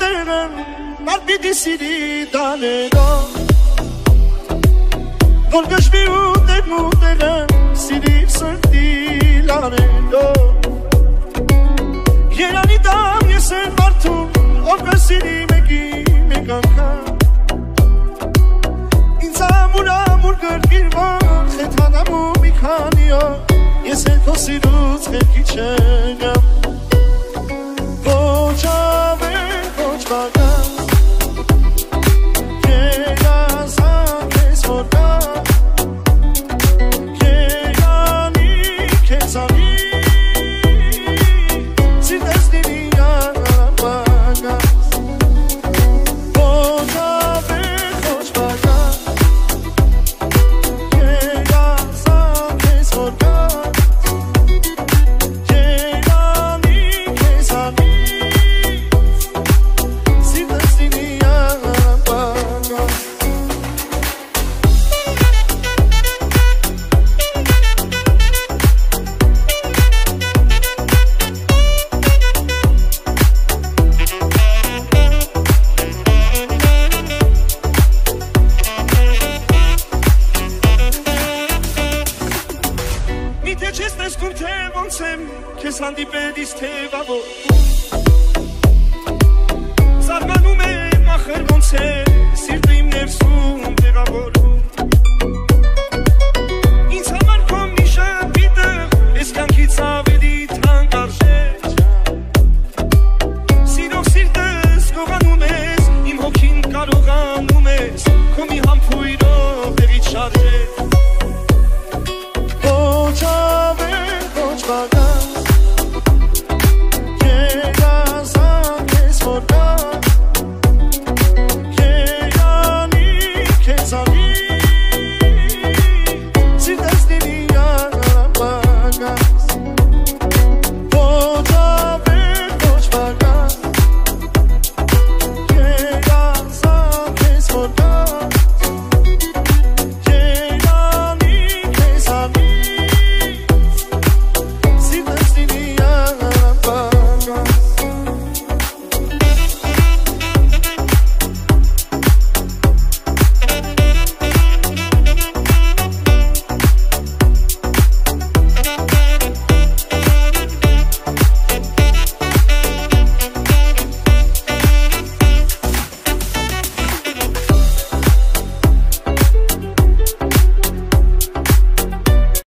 տեղը մարդ պիտի սիրի դաներով Որ գշվի ու տեղ ու տեղը սիրի սրտի լանելով Երանի տամ ես են մարդում ով կսիրի մեկի մեկ անգամ Ինձ ամուր ամուր գրգիր որ խեթանամ ու մի քանի օր Ես էլ քո սիրուց խելքի չգամ տեսնում թե ոնց եմ քեզ հանդիպելիս թևավոր Զարմանում եմ ախր ոնց է սիրտը իմ ներսում տեղավորում